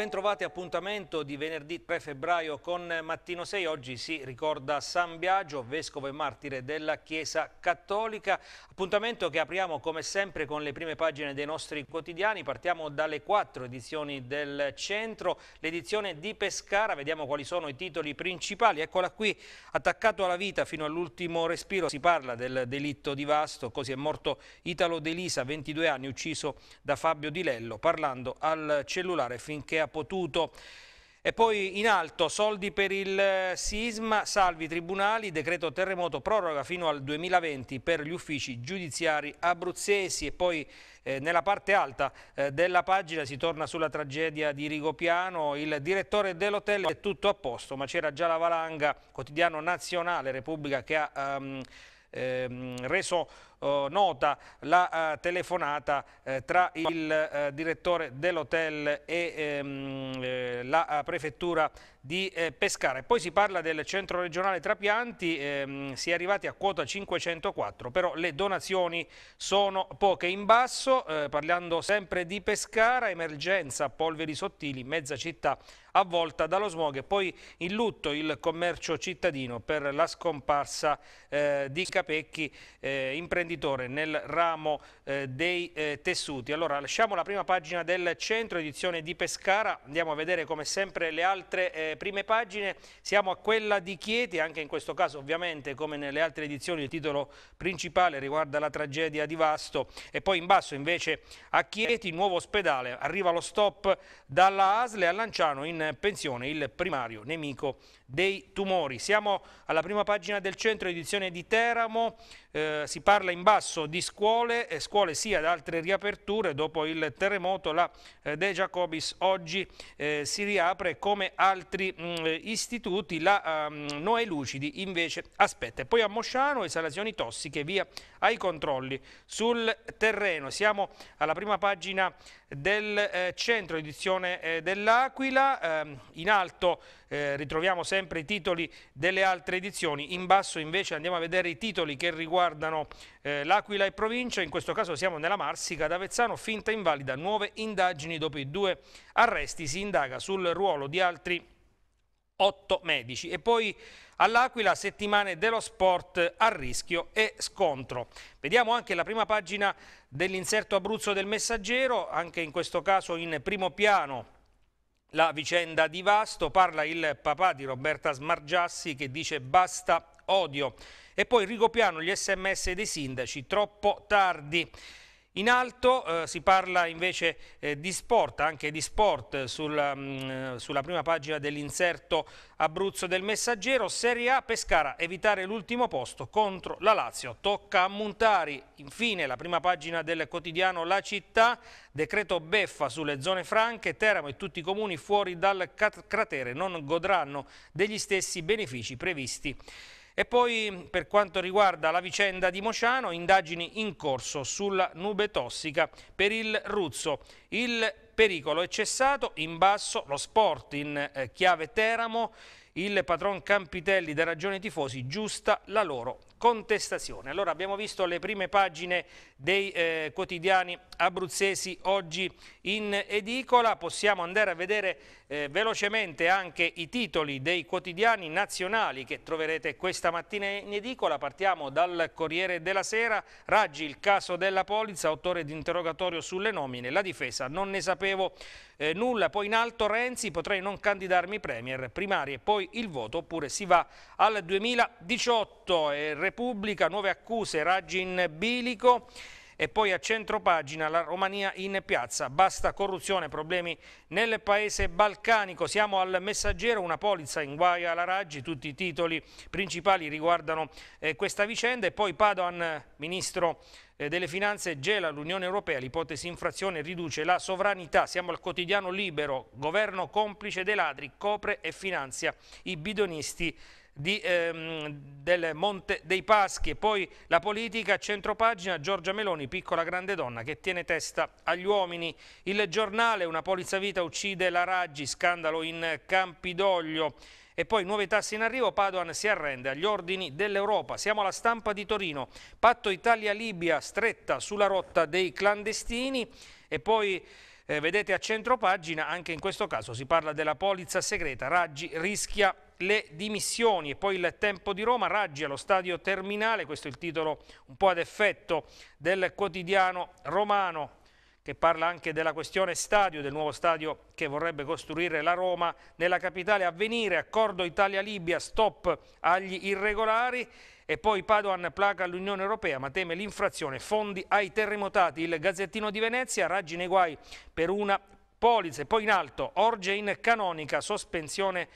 bentrovati appuntamento di venerdì 3 febbraio con Mattino 6. Oggi si ricorda San Biagio, vescovo e martire della Chiesa Cattolica. Appuntamento che apriamo come sempre con le prime pagine dei nostri quotidiani. Partiamo dalle quattro edizioni del centro. L'edizione di Pescara, vediamo quali sono i titoli principali. Eccola qui, attaccato alla vita fino all'ultimo respiro. Si parla del delitto di Vasto, così è morto Italo De Lisa, 22 anni, ucciso da Fabio Di Lello, parlando al cellulare finché ha potuto. E poi in alto, soldi per il eh, sisma, salvi tribunali, decreto terremoto, proroga fino al 2020 per gli uffici giudiziari abruzzesi. E poi eh, nella parte alta eh, della pagina si torna sulla tragedia di Rigopiano, il direttore dell'hotel è tutto a posto ma c'era già la valanga, quotidiano nazionale Repubblica che ha um, ehm, reso eh, nota la eh, telefonata eh, tra il eh, direttore dell'hotel e ehm, la prefettura di Pescara. poi si parla del centro regionale trapianti, ehm, si è arrivati a quota 504, però le donazioni sono poche. In basso, parlando sempre di Pescara, emergenza, polveri sottili, mezza città avvolta dallo smog e poi in lutto il commercio cittadino per la scomparsa eh, di Capecchi, eh, imprenditore nel ramo eh, dei eh, tessuti. Allora lasciamo la prima pagina del centro, edizione di Pescara, andiamo a vedere come sempre le altre eh, prime pagine, siamo a quella di Chieti, anche in questo caso ovviamente come nelle altre edizioni il titolo principale riguarda la tragedia di Vasto. E poi in basso invece a Chieti, nuovo ospedale, arriva lo stop dalla ASLE a Lanciano in pensione il primario nemico dei tumori. Siamo alla prima pagina del centro edizione di Teramo, eh, si parla in basso di scuole, eh, scuole sia ad altre riaperture, dopo il terremoto la eh, De Jacobis oggi eh, si riapre come altri mh, mm, istituti, la um, Noè Lucidi invece aspetta. E poi a Mosciano esalazioni tossiche, via ai controlli sul terreno. Siamo alla prima pagina del eh, centro edizione eh, dell'Aquila, eh, in alto eh, ritroviamo sempre i titoli delle altre edizioni, in basso invece andiamo a vedere i titoli che riguardano eh, l'Aquila e provincia, in questo caso siamo nella Marsica d'Avezzano, finta invalida, nuove indagini. Dopo i due arresti, si indaga sul ruolo di altri otto medici. E poi All'Aquila settimane dello sport a rischio e scontro. Vediamo anche la prima pagina dell'inserto Abruzzo del Messaggero, anche in questo caso in primo piano la vicenda di Vasto, parla il papà di Roberta Smargiassi che dice basta odio. E poi Rigopiano, gli sms dei sindaci, troppo tardi. In alto eh, si parla invece eh, di sport, anche di sport sulla, mh, mm, sulla prima pagina dell'inserto Abruzzo del Messaggero. Serie A Pescara, evitare l'ultimo posto contro la Lazio. Tocca a Montari. Infine la prima pagina del quotidiano La Città, decreto beffa sulle zone franche, Teramo e tutti i comuni fuori dal cratere non godranno degli stessi benefici previsti e poi per quanto riguarda la vicenda di Mociano, indagini in corso sulla nube tossica per il Ruzzo. Il pericolo è cessato, in basso lo sport in eh, chiave Teramo, il patron Campitelli da Ragione Tifosi giusta la loro contestazione. Allora abbiamo visto le prime pagine dei eh, quotidiani abruzzesi oggi in edicola, possiamo andare a vedere eh, velocemente anche i titoli dei quotidiani nazionali che troverete questa mattina in edicola, partiamo dal Corriere della Sera, Raggi il caso della polizza, autore di interrogatorio sulle nomine, la difesa non ne sapevo eh, nulla, poi in alto Renzi potrei non candidarmi premier, primarie, poi il voto oppure si va al 2018, Repubblica, nuove accuse, Raggi in bilico, e poi a centro pagina la Romania in piazza, basta corruzione, problemi nel paese balcanico, siamo al messaggero, una polizza in guai alla Raggi, tutti i titoli principali riguardano eh, questa vicenda. E poi Padoan, ministro eh, delle finanze, gela l'Unione Europea, l'ipotesi infrazione riduce la sovranità, siamo al quotidiano libero, governo complice dei ladri, copre e finanzia i bidonisti di, ehm, del Monte dei Paschi e poi la politica, centropagina, Giorgia Meloni, piccola grande donna che tiene testa agli uomini. Il giornale, una polizza vita uccide la Raggi, scandalo in Campidoglio. E poi nuove tasse in arrivo, Padoan si arrende agli ordini dell'Europa. Siamo alla stampa di Torino, patto Italia-Libia stretta sulla rotta dei clandestini e poi eh, vedete a centro pagina, anche in questo caso si parla della polizza segreta, Raggi rischia le dimissioni e poi il tempo di Roma, Raggi allo stadio terminale, questo è il titolo un po' ad effetto del quotidiano romano che parla anche della questione stadio, del nuovo stadio che vorrebbe costruire la Roma nella capitale. A venire, accordo Italia-Libia, stop agli irregolari. E poi Padoan placa all'Unione Europea ma teme l'infrazione, fondi ai terremotati, il Gazzettino di Venezia, Raggi nei guai per una polizza. E poi in alto, Orge in canonica, sospensione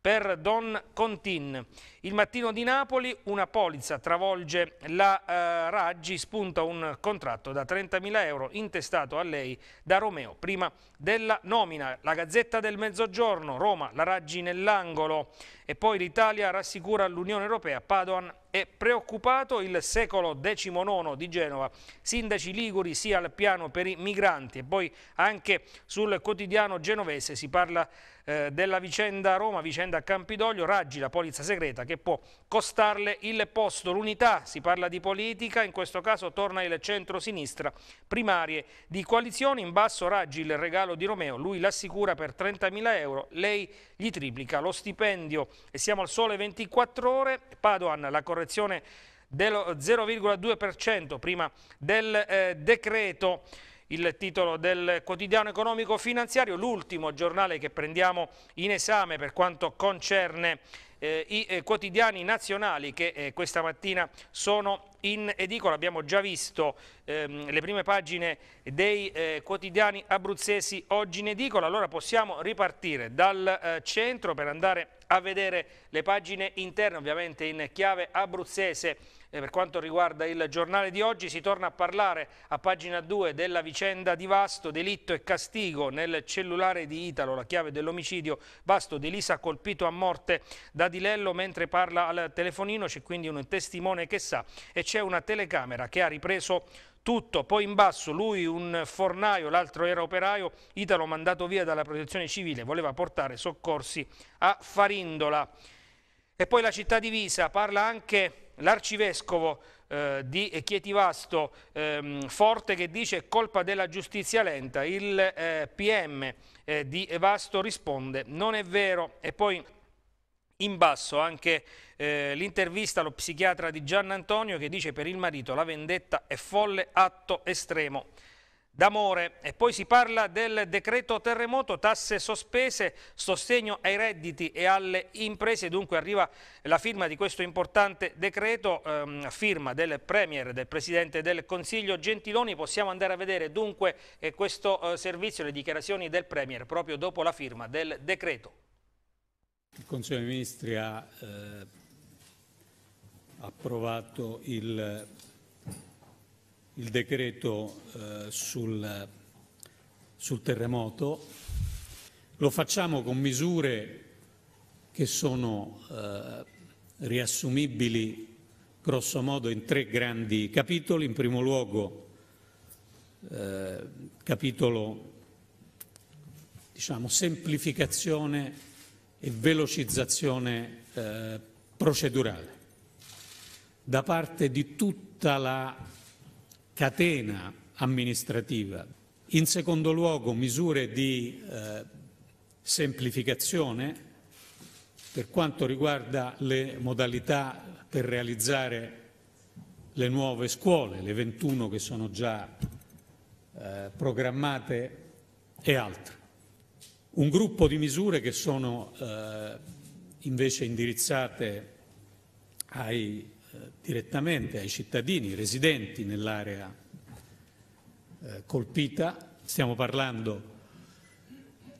per Don Contin. Il mattino di Napoli una polizza travolge la eh, Raggi, spunta un contratto da 30.000 euro intestato a lei da Romeo prima della nomina. La Gazzetta del Mezzogiorno, Roma, la Raggi nell'angolo e poi l'Italia rassicura l'Unione Europea, Padoan è preoccupato. Il secolo XIX di Genova, sindaci liguri sia al piano per i migranti e poi anche sul quotidiano genovese si parla eh, della vicenda Roma, vicenda Campidoglio, Raggi, la polizza segreta che può costarle il posto, l'unità, si parla di politica, in questo caso torna il centro-sinistra, primarie di coalizione, in basso Raggi il regalo di Romeo, lui l'assicura per 30.000 euro, lei gli triplica lo stipendio e siamo al sole 24 ore, Padoan la correzione dello 0,2% prima del eh, decreto. Il titolo del quotidiano economico finanziario, l'ultimo giornale che prendiamo in esame per quanto concerne eh, i eh, quotidiani nazionali che eh, questa mattina sono in edicola. Abbiamo già visto ehm, le prime pagine dei eh, quotidiani abruzzesi oggi in edicola, allora possiamo ripartire dal eh, centro per andare a vedere le pagine interne, ovviamente in chiave abruzzese per quanto riguarda il giornale di oggi si torna a parlare a pagina 2 della vicenda di Vasto, delitto e castigo nel cellulare di Italo, la chiave dell'omicidio, Vasto di Lisa colpito a morte da Di Lello mentre parla al telefonino, c'è quindi un testimone che sa e c'è una telecamera che ha ripreso tutto, poi in basso lui un fornaio, l'altro era operaio, Italo mandato via dalla protezione civile, voleva portare soccorsi a Farindola. E poi la città divisa parla anche l'arcivescovo eh, di Chietivasto ehm, Forte che dice colpa della giustizia lenta, il eh, PM eh, di Vasto risponde non è vero e poi in basso anche eh, l'intervista allo psichiatra di Gian Antonio che dice per il marito la vendetta è folle atto estremo d'amore. E poi si parla del decreto terremoto, tasse sospese, sostegno ai redditi e alle imprese, dunque arriva la firma di questo importante decreto, ehm, firma del Premier, del Presidente del Consiglio Gentiloni, possiamo andare a vedere dunque eh, questo eh, servizio, le dichiarazioni del Premier proprio dopo la firma del decreto. Il Consiglio dei Ministri ha eh, approvato il il decreto eh, sul, sul terremoto, lo facciamo con misure che sono eh, riassumibili grosso modo in tre grandi capitoli. In primo luogo, eh, capitolo diciamo, semplificazione e velocizzazione eh, procedurale da parte di tutta la catena amministrativa. In secondo luogo misure di eh, semplificazione per quanto riguarda le modalità per realizzare le nuove scuole, le 21 che sono già eh, programmate e altre. Un gruppo di misure che sono eh, invece indirizzate ai direttamente ai cittadini residenti nell'area eh, colpita. Stiamo parlando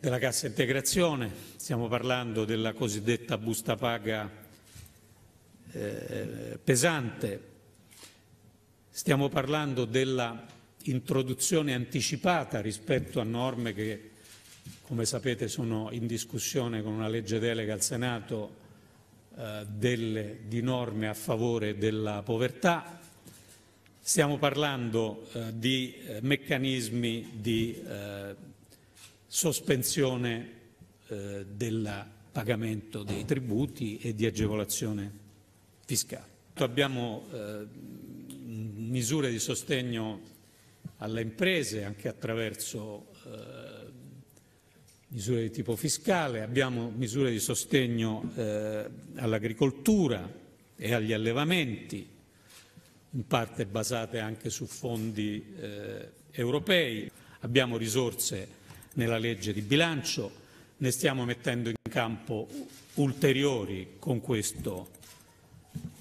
della cassa integrazione, stiamo parlando della cosiddetta busta paga eh, pesante, stiamo parlando della introduzione anticipata rispetto a norme che, come sapete, sono in discussione con una legge delega al Senato eh, delle, di norme a favore della povertà, stiamo parlando eh, di eh, meccanismi di eh, sospensione del pagamento dei tributi e di agevolazione fiscale. Abbiamo misure di sostegno alle imprese anche attraverso misure di tipo fiscale, abbiamo misure di sostegno eh, all'agricoltura e agli allevamenti, in parte basate anche su fondi eh, europei, abbiamo risorse nella legge di bilancio, ne stiamo mettendo in campo ulteriori con questo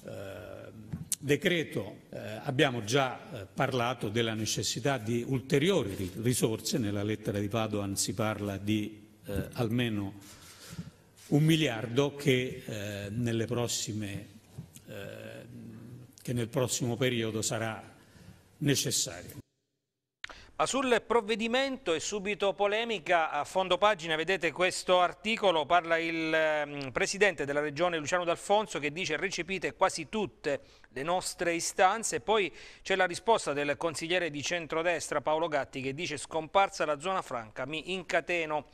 eh, decreto. Eh, abbiamo già eh, parlato della necessità di ulteriori risorse, nella lettera di Padoan si parla di eh, almeno un miliardo che, eh, prossime, eh, che nel prossimo periodo sarà necessario. Ma sul provvedimento è subito polemica, a fondo pagina vedete questo articolo, parla il eh, Presidente della Regione Luciano D'Alfonso che dice recepite quasi tutte le nostre istanze, poi c'è la risposta del consigliere di centrodestra Paolo Gatti che dice scomparsa la zona franca, mi incateno.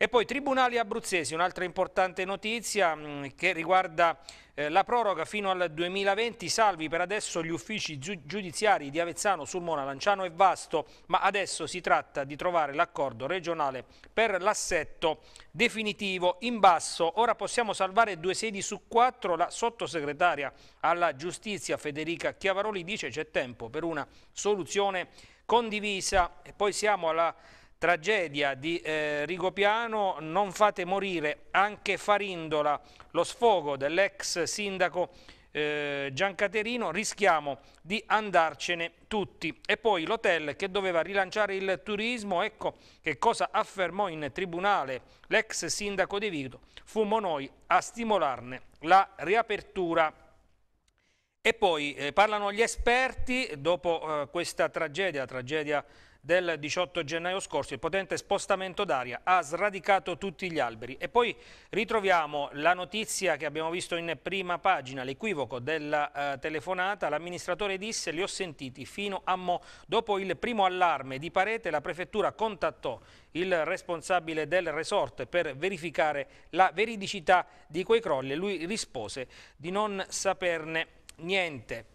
E poi tribunali abruzzesi, un'altra importante notizia mh, che riguarda eh, la proroga fino al 2020, salvi per adesso gli uffici giu giudiziari di Avezzano, Sulmona, Lanciano e Vasto, ma adesso si tratta di trovare l'accordo regionale per l'assetto definitivo in basso. Ora possiamo salvare due sedi su quattro, la sottosegretaria alla giustizia Federica Chiavaroli dice c'è tempo per una soluzione condivisa e poi siamo alla tragedia di eh, Rigopiano, non fate morire anche Farindola, lo sfogo dell'ex sindaco eh, Giancaterino, rischiamo di andarcene tutti. E poi l'hotel che doveva rilanciare il turismo, ecco che cosa affermò in tribunale l'ex sindaco di Vito, fummo noi a stimolarne la riapertura. E poi eh, parlano gli esperti, dopo eh, questa tragedia, tragedia del 18 gennaio scorso il potente spostamento d'aria ha sradicato tutti gli alberi e poi ritroviamo la notizia che abbiamo visto in prima pagina, l'equivoco della eh, telefonata, l'amministratore disse li ho sentiti fino a mo. Dopo il primo allarme di parete la prefettura contattò il responsabile del resort per verificare la veridicità di quei crolli e lui rispose di non saperne niente.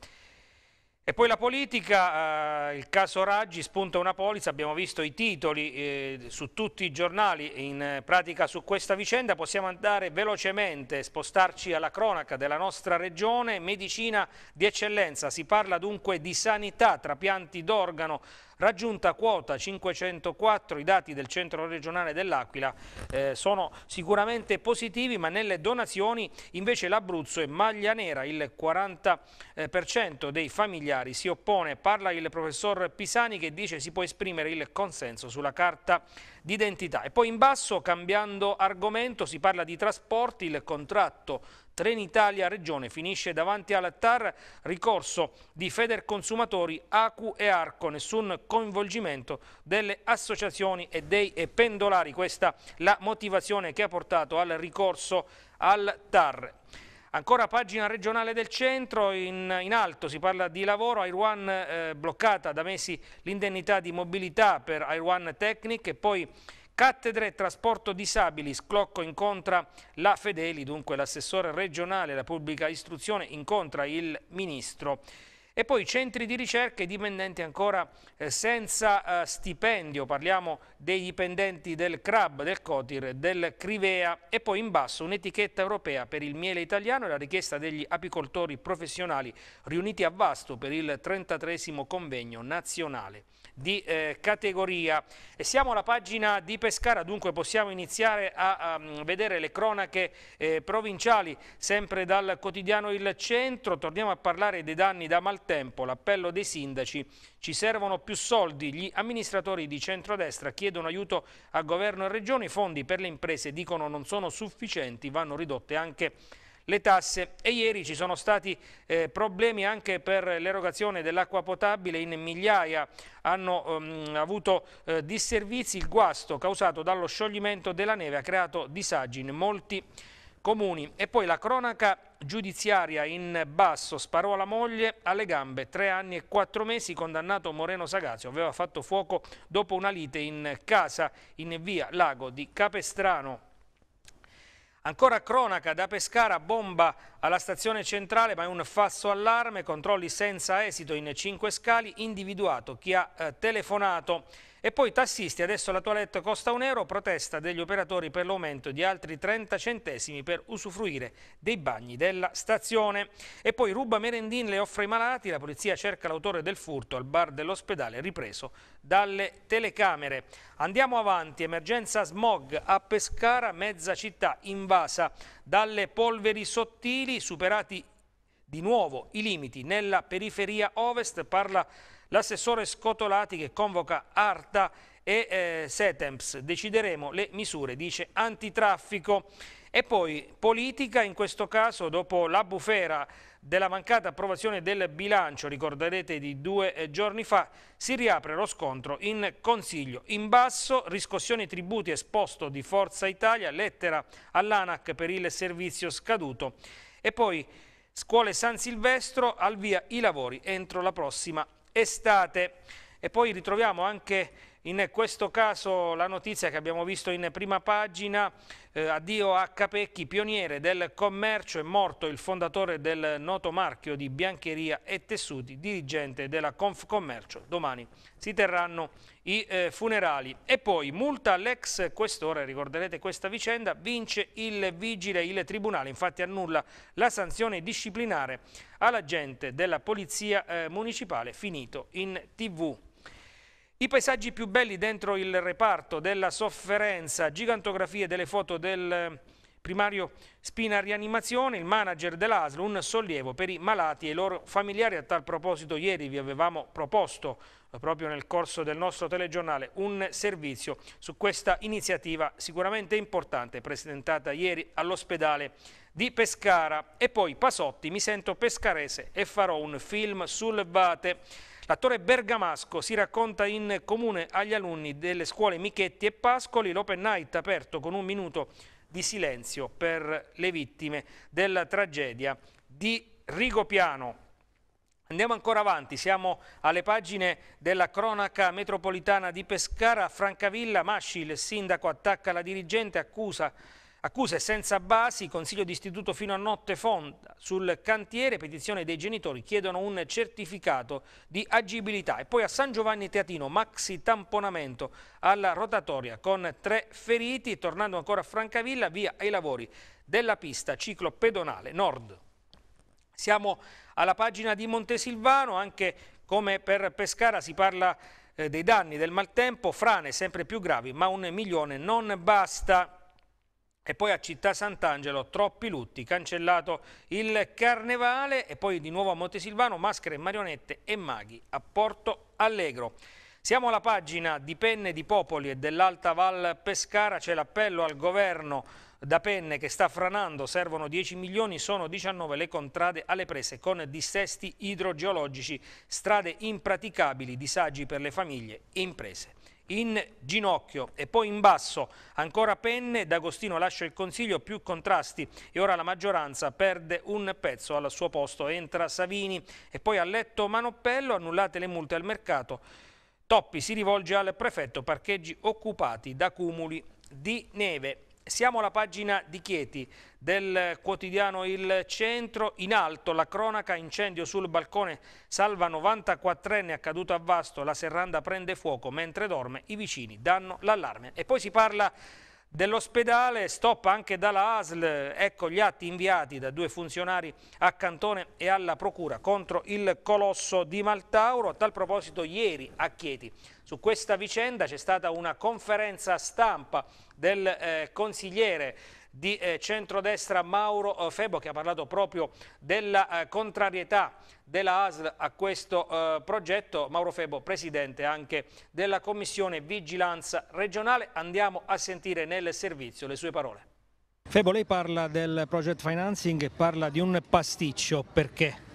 E poi la politica, eh, il caso Raggi spunta una polizza, abbiamo visto i titoli eh, su tutti i giornali in pratica su questa vicenda, possiamo andare velocemente, spostarci alla cronaca della nostra regione, medicina di eccellenza, si parla dunque di sanità, trapianti d'organo, Raggiunta quota 504, i dati del centro regionale dell'Aquila eh, sono sicuramente positivi, ma nelle donazioni invece l'Abruzzo è maglia nera, il 40% dei familiari si oppone. Parla il professor Pisani che dice si può esprimere il consenso sulla carta d'identità. E poi in basso, cambiando argomento, si parla di trasporti, il contratto Trenitalia Regione finisce davanti al TAR, ricorso di Federconsumatori, Acu e Arco, nessun coinvolgimento delle associazioni e dei pendolari. Questa la motivazione che ha portato al ricorso al TAR. Ancora pagina regionale del centro, in, in alto si parla di lavoro, Air One eh, bloccata da mesi l'indennità di mobilità per Air One Technic e poi Cattedre trasporto disabili, Sclocco incontra la Fedeli, dunque l'assessore regionale della pubblica istruzione incontra il ministro. E poi centri di ricerca e dipendenti ancora eh, senza eh, stipendio, parliamo dei dipendenti del CRAB, del COTIR, del Crivea. E poi in basso un'etichetta europea per il miele italiano e la richiesta degli apicoltori professionali riuniti a Vasto per il 33 convegno nazionale di eh, categoria. E siamo alla pagina di Pescara, dunque possiamo iniziare a, a mm, vedere le cronache eh, provinciali, sempre dal quotidiano Il Centro. Torniamo a parlare dei danni da maltempo, l'appello dei sindaci. Ci servono più soldi, gli amministratori di centrodestra chiedono aiuto a governo e regioni, i fondi per le imprese dicono non sono sufficienti, vanno ridotte anche le tasse. E ieri ci sono stati eh, problemi anche per l'erogazione dell'acqua potabile. In migliaia hanno um, avuto eh, disservizi. Il guasto causato dallo scioglimento della neve ha creato disagi in molti comuni. E poi la cronaca giudiziaria in basso. Sparò alla moglie alle gambe tre anni e quattro mesi. Condannato Moreno Sagazio. Aveva fatto fuoco dopo una lite in casa in via Lago di Capestrano Ancora cronaca da Pescara, bomba alla stazione centrale ma è un falso allarme, controlli senza esito in cinque scali, individuato chi ha eh, telefonato E poi tassisti, adesso la toilette costa un euro, protesta degli operatori per l'aumento di altri 30 centesimi per usufruire dei bagni della stazione. E poi ruba merendine, le offre ai malati, la polizia cerca l'autore del furto al bar dell'ospedale ripreso dalle telecamere. Andiamo avanti, emergenza smog a Pescara, mezza città invasa dalle polveri sottili, superati di nuovo i limiti nella periferia ovest, parla l'assessore Scotolati che convoca Arta e eh, Setemps. Decideremo le misure, dice antitraffico. E poi politica, in questo caso dopo la bufera della mancata approvazione del bilancio, ricorderete di due eh, giorni fa, si riapre lo scontro in Consiglio. In basso, riscossione tributi esposto di Forza Italia, lettera all'ANAC per il servizio scaduto. E poi scuole San Silvestro, al via i lavori entro la prossima estate. E poi ritroviamo anche in questo caso la notizia che abbiamo visto in prima pagina, eh, addio a Capecchi, pioniere del commercio, è morto il fondatore del noto marchio di biancheria e tessuti, dirigente della Confcommercio. Domani si terranno i eh, funerali. E poi multa all'ex questore, ricorderete questa vicenda, vince il vigile, il tribunale, infatti annulla la sanzione disciplinare all'agente della polizia eh, municipale finito in tv. I paesaggi più belli dentro il reparto della sofferenza, gigantografie delle foto del primario Spina Rianimazione, il manager dell'ASL, un sollievo per i malati e i loro familiari. A tal proposito ieri vi avevamo proposto eh, proprio nel corso del nostro telegiornale un servizio su questa iniziativa sicuramente importante presentata ieri all'ospedale di Pescara. E poi Pasotti, mi sento pescarese e farò un film sul Vate. L'attore bergamasco si racconta in comune agli alunni delle scuole Michetti e Pascoli, l'open night aperto con un minuto di silenzio per le vittime della tragedia di Rigopiano. Andiamo ancora avanti, siamo alle pagine della cronaca metropolitana di Pescara. Francavilla, Masci, il sindaco attacca la dirigente, accusa Accuse senza basi, consiglio d'istituto fino a notte fonda sul cantiere, petizione dei genitori, chiedono un certificato di agibilità. E poi a San Giovanni Teatino, maxi tamponamento alla rotatoria con tre feriti, tornando ancora a Francavilla, via ai lavori della pista ciclo pedonale nord. Siamo alla pagina di Montesilvano, anche come per Pescara si parla eh, dei danni del maltempo, frane sempre più gravi, ma un milione non basta. E poi a Città Sant'Angelo, troppi lutti, cancellato il carnevale. E poi di nuovo a Montesilvano, maschere, marionette e maghi a Porto Allegro. Siamo alla pagina di Penne di Popoli e dell'Alta Val Pescara, c'è l'appello al governo da Penne che sta franando, servono 10 milioni, sono 19 le contrade alle prese con dissesti idrogeologici, strade impraticabili, disagi per le famiglie e imprese in ginocchio e poi in basso ancora penne, D'Agostino lascia il consiglio, più contrasti e ora la maggioranza perde un pezzo al suo posto, entra Savini e poi a letto Manoppello, annullate le multe al mercato, Toppi si rivolge al prefetto, parcheggi occupati da cumuli di neve. Siamo alla pagina di Chieti del quotidiano Il Centro. In alto la cronaca, incendio sul balcone, salva 94enne accaduto a Vasto, la serranda prende fuoco mentre dorme, i vicini danno l'allarme. E poi si parla dell'ospedale, stop anche dalla ASL, ecco gli atti inviati da due funzionari a Cantone e alla Procura contro il colosso di Maltauro. A tal proposito ieri a Chieti su questa vicenda c'è stata una conferenza stampa del eh, consigliere di eh, centrodestra Mauro eh, Febo che ha parlato proprio della eh, contrarietà della ASL a questo eh, progetto. Mauro Febo, presidente anche della Commissione Vigilanza Regionale. Andiamo a sentire nel servizio le sue parole. Febo, lei parla del project financing e parla di un pasticcio, perché?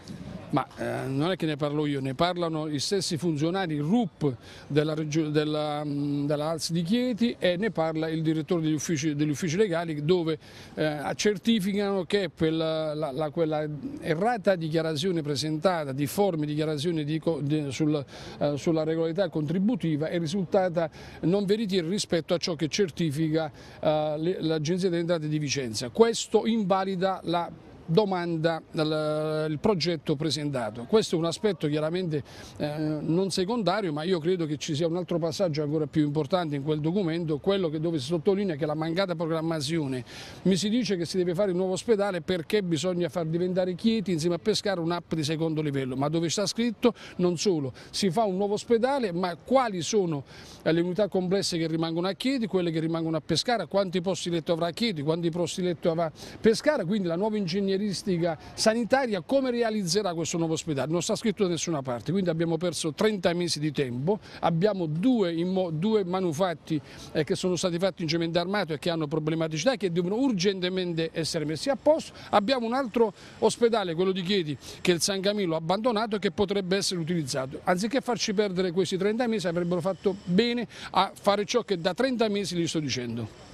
Ma eh, non è che ne parlo io, ne parlano gli stessi funzionari RUP della, della, della ALS di Chieti e ne parla il direttore degli uffici, degli uffici legali dove eh, certificano che quella, la, la, quella, errata dichiarazione presentata, di forme dichiarazioni di, di, sul, eh, sulla regolarità contributiva è risultata non veritiera rispetto a ciò che certifica eh, l'Agenzia delle Entrate di Vicenza. Questo invalida la domanda il progetto presentato. Questo è un aspetto chiaramente eh, non secondario, ma io credo che ci sia un altro passaggio ancora più importante in quel documento, quello che dove si sottolinea che la mancata programmazione, mi si dice che si deve fare il nuovo ospedale perché bisogna far diventare Chieti insieme a Pescara un'app di secondo livello, ma dove sta scritto non solo si fa un nuovo ospedale, ma quali sono le unità complesse che rimangono a Chieti, quelle che rimangono a Pescara, quanti posti letto avrà Chieti, quanti posti letto avrà Pescara, quindi la nuova ingegneristica sanitaria come realizzerà questo nuovo ospedale? Non sta scritto da nessuna parte, quindi abbiamo perso 30 mesi di tempo, abbiamo due, due manufatti eh, che sono stati fatti in cemento armato e che hanno problematicità che devono urgentemente essere messi a posto, abbiamo un altro ospedale, quello di Chieti, che il San Camillo abbandonato e che potrebbe essere utilizzato. Anziché farci perdere questi 30 mesi avrebbero fatto bene a fare ciò che da 30 mesi gli sto dicendo.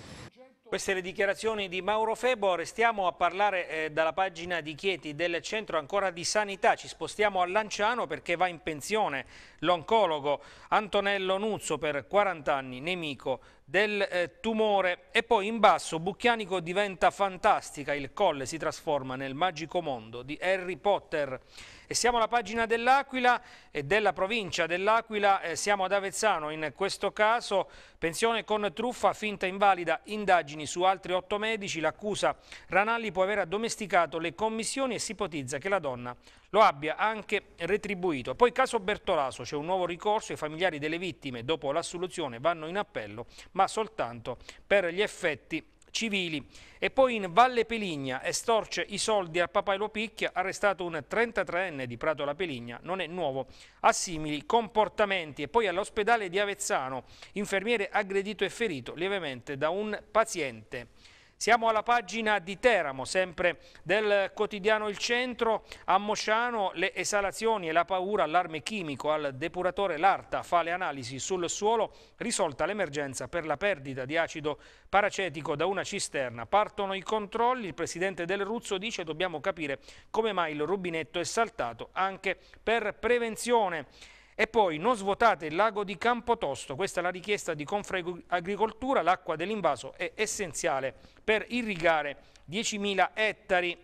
Queste le dichiarazioni di Mauro Febo, restiamo a parlare eh, dalla pagina di Chieti del centro ancora di sanità, ci spostiamo a Lanciano perché va in pensione l'oncologo Antonello Nuzzo per 40 anni, nemico del eh, tumore. E poi in basso Bucchianico diventa fantastica, il colle si trasforma nel magico mondo di Harry Potter. E siamo alla pagina dell'Aquila e della provincia dell'Aquila, eh, siamo ad Avezzano in questo caso, pensione con truffa, finta invalida, indagini su altri otto medici, l'accusa Ranalli può aver addomesticato le commissioni e si ipotizza che la donna lo abbia anche retribuito. Poi caso Bertolaso, c'è un nuovo ricorso, i familiari delle vittime dopo l'assoluzione vanno in appello, ma soltanto per gli effetti civili. E poi in Valle Peligna estorce i soldi al Papailo Picchia, arrestato un 33enne di Prato La Peligna, non è nuovo a simili comportamenti. E poi all'ospedale di Avezzano, infermiere aggredito e ferito lievemente da un paziente. Siamo alla pagina di Teramo, sempre del quotidiano Il Centro. A Mosciano le esalazioni e la paura, allarme chimico al depuratore L'Arta fa le analisi sul suolo, risolta l'emergenza per la perdita di acido paracetico da una cisterna. Partono i controlli, il presidente del Ruzzo dice dobbiamo capire come mai il rubinetto è saltato anche per prevenzione. E poi non svuotate il lago di Campotosto, questa è la richiesta di Confagricoltura, l'acqua dell'invaso è essenziale per irrigare 10.000 ettari.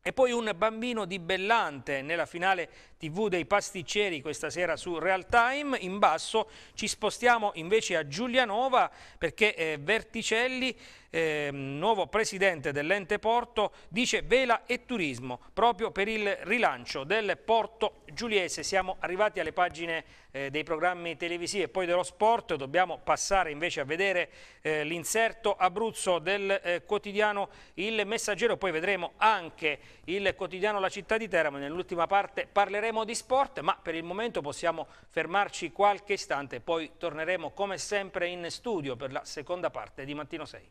E poi un bambino di Bellante nella finale TV dei pasticceri questa sera su Real Time. In basso ci spostiamo invece a Giulianova perché eh, Verticelli eh, nuovo presidente dell'ente Porto, dice vela e turismo proprio per il rilancio del Porto Giuliese. Siamo arrivati alle pagine eh, dei programmi televisivi e poi dello sport, dobbiamo passare invece a vedere eh, l'inserto Abruzzo del eh, quotidiano Il Messaggero, poi vedremo anche il quotidiano La Città di Teramo, nell'ultima parte parleremo di sport, ma per il momento possiamo fermarci qualche istante, poi torneremo come sempre in studio per la seconda parte di Mattino 6.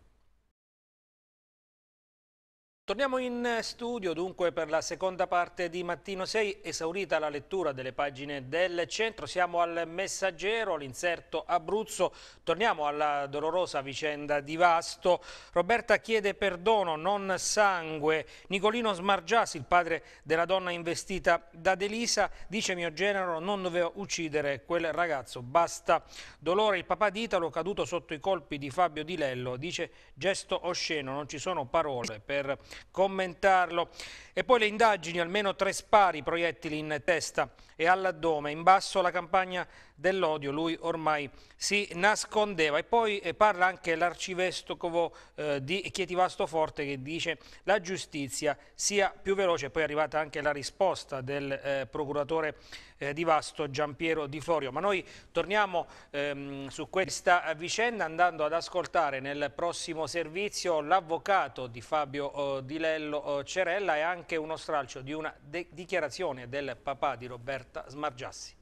Torniamo in studio dunque per la seconda parte di Mattino 6, esaurita la lettura delle pagine del centro, siamo al messaggero, l'inserto Abruzzo, torniamo alla dolorosa vicenda di Vasto, Roberta chiede perdono, non sangue, Nicolino Smargiasi, il padre della donna investita da Delisa, dice mio genero non doveva uccidere quel ragazzo, basta dolore, il papà di Italo caduto sotto i colpi di Fabio Di Lello, dice gesto osceno, non ci sono parole per comentarlo. E poi le indagini, almeno tre spari proiettili in testa e all'addome, in basso la campagna dell'odio, lui ormai si nascondeva. E poi eh, parla anche l'arcivescovo eh, di Chietivasto Forte che dice la giustizia sia più veloce, poi è arrivata anche la risposta del eh, procuratore eh, di Vasto Giampiero Di Florio. Ma noi torniamo ehm, su questa vicenda andando ad ascoltare nel prossimo servizio l'avvocato di Fabio oh, Di Lello oh, Cerella e anche uno stralcio di una dichiarazione del papà di Roberta Smargiassi.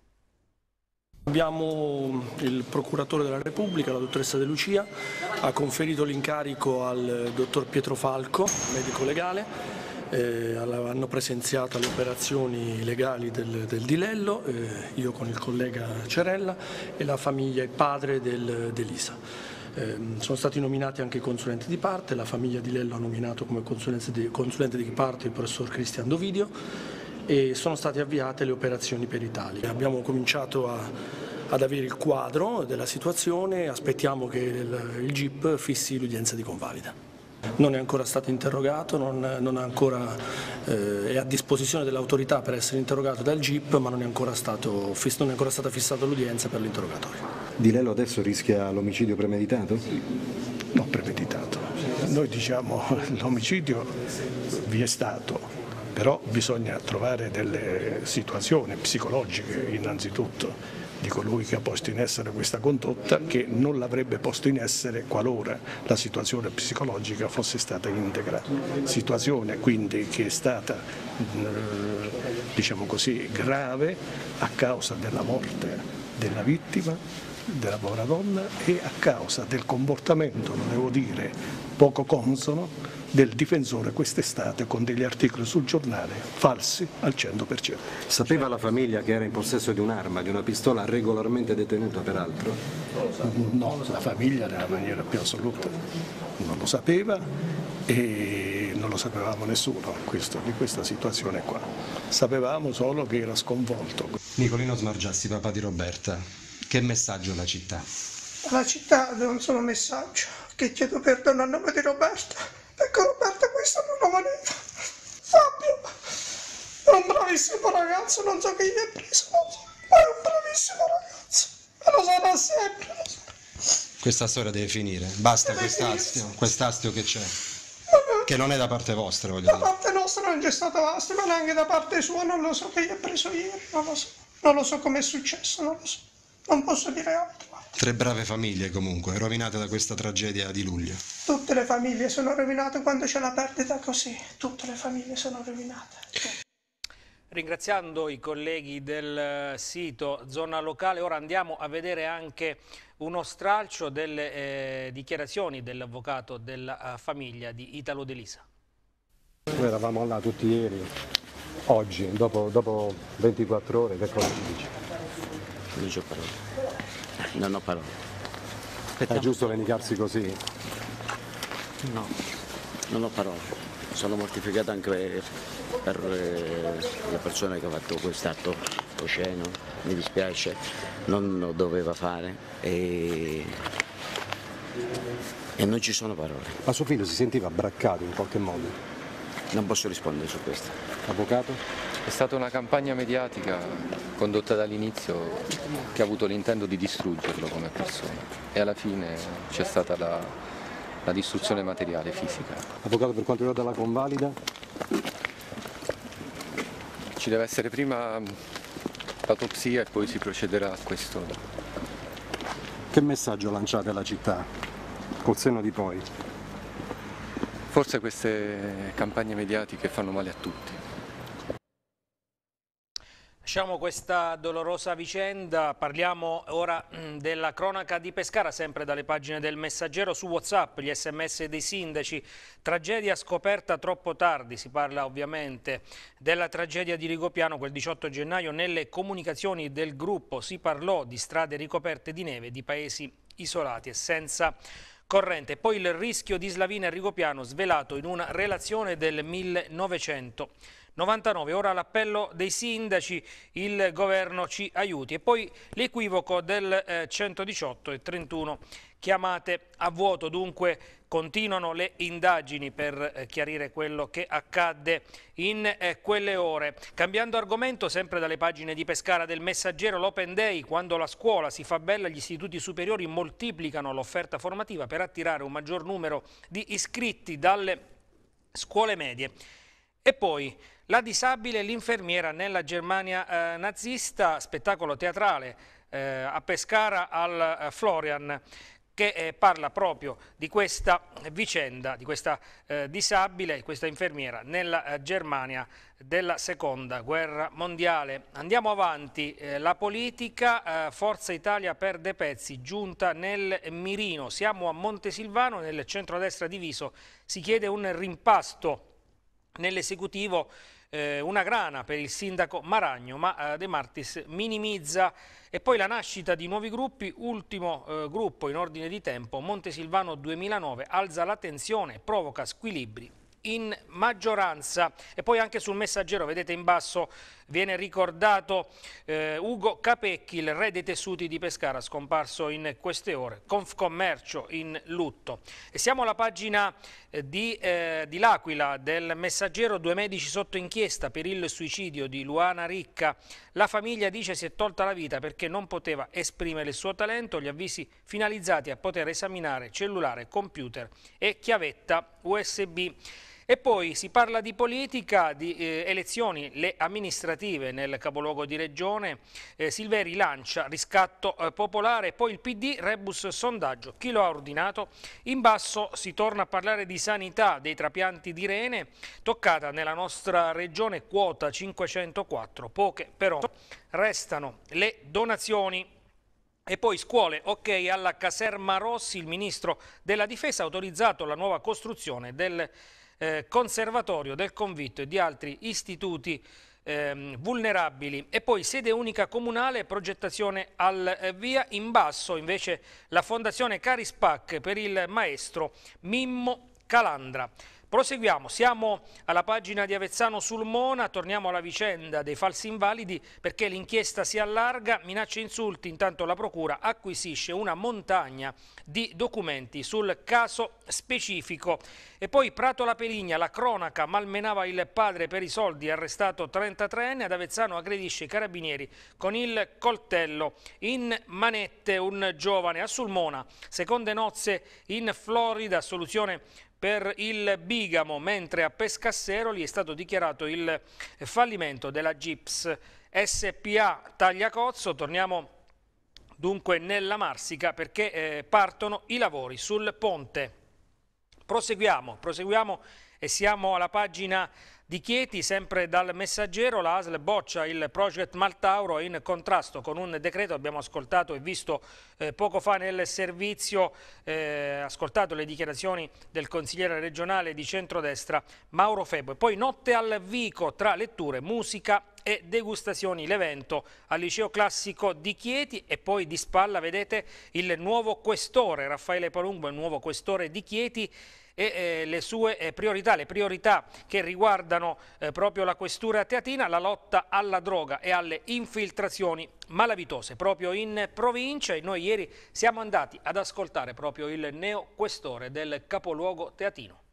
Abbiamo il procuratore della Repubblica, la dottoressa De Lucia, ha conferito l'incarico al dottor Pietro Falco, medico legale, eh, hanno presenziato le operazioni legali del, del Dilello, eh, io con il collega Cerella e la famiglia e padre del, dell'Isa. Eh, sono stati nominati anche consulenti di parte, la famiglia Di Lello ha nominato come consulente di, consulente di parte il professor Cristian Dovidio e sono state avviate le operazioni per Italia. Abbiamo cominciato a, ad avere il quadro della situazione, aspettiamo che il, il GIP fissi l'udienza di convalida. Non è ancora stato interrogato, non, non ancora, eh, è a disposizione dell'autorità per essere interrogato dal GIP, ma non è ancora, stato, non è ancora stata fissata l'udienza per l'interrogatorio. Di Lello adesso rischia l'omicidio premeditato? No, premeditato. Noi diciamo l'omicidio vi è stato, però bisogna trovare delle situazioni psicologiche innanzitutto di colui che ha posto in essere questa condotta che non l'avrebbe posto in essere qualora la situazione psicologica fosse stata integra. Situazione quindi che è stata eh, diciamo così, grave a causa della morte della vittima, della povera donna e a causa del comportamento, lo devo dire, poco consono del difensore quest'estate con degli articoli sul giornale falsi al 100%. Sapeva la famiglia che era in possesso di un'arma, di una pistola regolarmente detenuta peraltro? No, la famiglia nella maniera più assoluta non lo sapeva e non lo sapevamo nessuno questo, di questa situazione qua. Sapevamo solo che era sconvolto. Nicolino Smargiassi, papà di Roberta, che messaggio alla città? Alla città non solo messaggio, che chiedo perdono a nome di Roberta Ecco Roberta, questo non lo voleva. Fabio è un bravissimo ragazzo, non so chi gli ha preso, ma è un bravissimo ragazzo. E lo sarà sempre, lo sarà. Questa storia deve finire, basta quest'astio, quest'astio che c'è. Che non è da parte vostra, voglio da dire. Da parte nostra non c'è stato astio, ma neanche da parte sua, non lo so che gli ha preso ieri, non lo so. Non lo so com'è successo, non lo so. Non posso dire altro. Tre brave famiglie comunque, rovinate da questa tragedia di luglio. Tutte le famiglie sono rovinate quando c'è la perdita così, tutte le famiglie sono rovinate. Ringraziando i colleghi del sito Zona Locale, ora andiamo a vedere anche uno stralcio delle eh, dichiarazioni dell'avvocato della uh, famiglia di Italo Delisa. Noi eravamo là tutti ieri, oggi, dopo, dopo 24 ore, che cosa ci dici? Non dice parole. Non ho parole. Aspettiamo. È giusto vendicarsi così? No, non ho parole. Sono mortificato anche per eh, la persona che ha fatto quest'atto osceno, mi dispiace, non lo doveva fare e... e non ci sono parole. Ma suo figlio si sentiva braccato in qualche modo? Non posso rispondere su questo. Avvocato? È stata una campagna mediatica condotta dall'inizio che ha avuto l'intento di distruggerlo come persona e alla fine c'è stata la, la distruzione materiale, fisica. Avvocato, per quanto riguarda la convalida? Ci deve essere prima l'autopsia e poi si procederà a questo. Che messaggio lanciate alla città col seno di poi? Forse queste campagne mediatiche fanno male a tutti. Lasciamo questa dolorosa vicenda, parliamo ora mm, della cronaca di Pescara, sempre dalle pagine del Messaggero su Whatsapp, gli sms dei sindaci, tragedia scoperta troppo tardi, si parla ovviamente della tragedia di Rigopiano quel 18 gennaio, nelle comunicazioni del gruppo si parlò di strade ricoperte di neve, di paesi isolati e senza corrente. Poi il rischio di Slavina e Rigopiano svelato in una relazione del 1900. 99. Ora l'appello dei sindaci, il governo ci aiuti. E poi l'equivoco del eh, 118 e 31 chiamate a vuoto. Dunque continuano le indagini per eh, chiarire quello che accadde in eh, quelle ore. Cambiando argomento, sempre dalle pagine di Pescara del Messaggero, l'Open Day, quando la scuola si fa bella, gli istituti superiori moltiplicano l'offerta formativa per attirare un maggior numero di iscritti dalle scuole medie. E poi la disabile e l'infermiera nella Germania eh, nazista, spettacolo teatrale eh, a Pescara al eh, Florian che eh, parla proprio di questa vicenda, di questa eh, disabile, questa infermiera nella eh, Germania della seconda guerra mondiale. Andiamo avanti, la politica, Forza Italia perde pezzi, giunta nel mirino, siamo a Montesilvano, nel centrodestra diviso, si chiede un rimpasto nell'esecutivo eh, una grana per il sindaco Maragno, ma eh, De Martis minimizza. E poi la nascita di nuovi gruppi, ultimo eh, gruppo in ordine di tempo, Montesilvano 2009, alza la tensione, provoca squilibri in maggioranza. E poi anche sul messaggero, vedete in basso, viene ricordato eh, Ugo Capecchi, il re dei tessuti di Pescara, scomparso in queste ore, Confcommercio in lutto. E siamo alla pagina eh, di, eh, di L'Aquila del messaggero, due medici sotto inchiesta per il suicidio di Luana Ricca. La famiglia dice si è tolta la vita perché non poteva esprimere il suo talento, gli avvisi finalizzati a poter esaminare cellulare, computer e chiavetta USB. E poi si parla di politica, di eh, elezioni, le amministrative nel capoluogo di regione, eh, Silveri lancia riscatto eh, popolare, poi il PD, rebus sondaggio, chi lo ha ordinato? In basso si torna a parlare di sanità, dei trapianti di rene, toccata nella nostra regione quota 504, poche però restano le donazioni. E poi scuole, ok alla caserma Rossi, il ministro della difesa ha autorizzato la nuova costruzione del eh, conservatorio del convitto e di altri istituti ehm, vulnerabili e poi sede unica comunale, progettazione al eh, via, in basso invece la fondazione Carispac per il maestro Mimmo Calandra. Proseguiamo, siamo alla pagina di Avezzano sul Mona, torniamo alla vicenda dei falsi invalidi perché l'inchiesta si allarga, minacce e insulti, intanto la Procura acquisisce una montagna di documenti sul caso specifico. E poi Prato La Peligna, la cronaca, malmenava il padre per i soldi, arrestato 33enne, ad Avezzano aggredisce i carabinieri con il coltello in manette, un giovane a Sulmona, seconde nozze in Florida, soluzione per il Bigamo, mentre a Pescasseroli è stato dichiarato il fallimento della Gips SPA Tagliacozzo. Torniamo dunque nella Marsica perché eh, partono i lavori sul ponte. Proseguiamo, proseguiamo e siamo alla pagina di Chieti, sempre dal messaggero, la ASL boccia il project Maltauro in contrasto con un decreto, abbiamo ascoltato e visto eh, poco fa nel servizio, eh, ascoltato le dichiarazioni del consigliere regionale di centrodestra Mauro Febo. E poi notte al Vico tra letture, musica e degustazioni, l'evento al liceo classico di Chieti e poi di spalla vedete il nuovo questore, Raffaele Palumbo, il nuovo questore di Chieti e eh, le sue eh, priorità, le priorità che riguardano eh, proprio la questura teatina, la lotta alla droga e alle infiltrazioni malavitose proprio in provincia e noi ieri siamo andati ad ascoltare proprio il neoquestore del capoluogo teatino.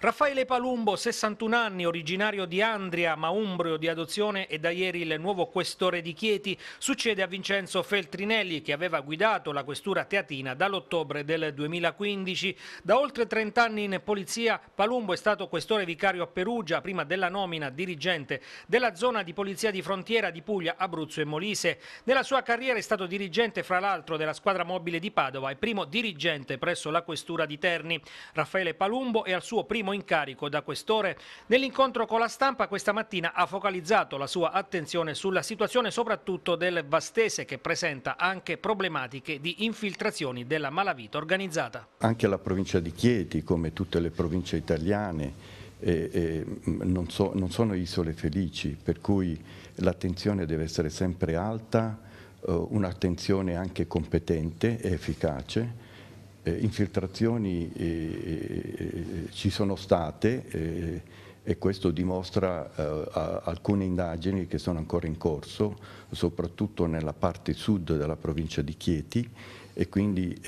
Raffaele Palumbo, 61 anni, originario di Andria, ma umbrio di adozione e da ieri il nuovo questore di Chieti, succede a Vincenzo Feltrinelli che aveva guidato la questura teatina dall'ottobre del 2015. Da oltre 30 anni in polizia, Palumbo è stato questore vicario a Perugia, prima della nomina dirigente della zona di polizia di frontiera di Puglia, Abruzzo e Molise. Nella sua carriera è stato dirigente fra l'altro della squadra mobile di Padova e primo dirigente presso la questura di Terni. Raffaele Palumbo è al suo primo incarico da questore. Nell'incontro con la stampa questa mattina ha focalizzato la sua attenzione sulla situazione soprattutto del Vastese che presenta anche problematiche di infiltrazioni della malavita organizzata. Anche la provincia di Chieti, come tutte le province italiane, eh, eh, non, so, non, sono isole felici, per cui l'attenzione deve essere sempre alta, eh, un'attenzione anche competente e efficace infiltrazioni eh, eh, ci sono state eh, e questo dimostra eh, alcune indagini che sono ancora in corso, soprattutto nella parte sud della provincia di Chieti e quindi